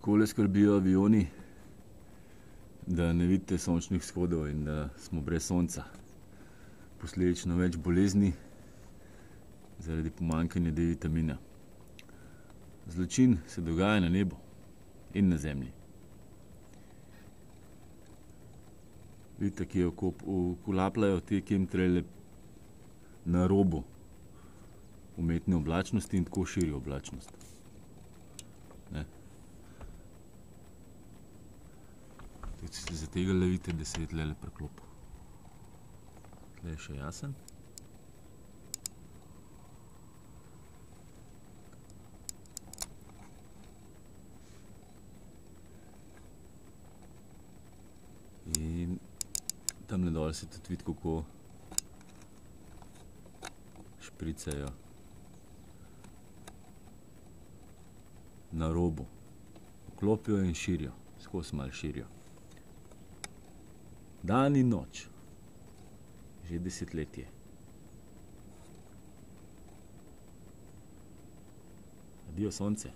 tako le skrbijo avioni, da ne vidite sončnih vzhodov in da smo brez sonca. Posledično več bolezni zaradi pomanjkanja D-vitamina. Zločin se dogaja na nebu in na zemlji. Vidite, kje vkolapljajo te chemtraile na robu umetne oblačnosti in tako širijo oblačnost. Tudi za tegale vidite, da se je tulele priklopil. Tule je še jasen. In tamle dol se tudi vidi, kako špricajo na robu. Vklopijo in širijo, skozi malo širijo. Dan in noč. Že desetletje. Adijo, sonce.